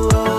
oh.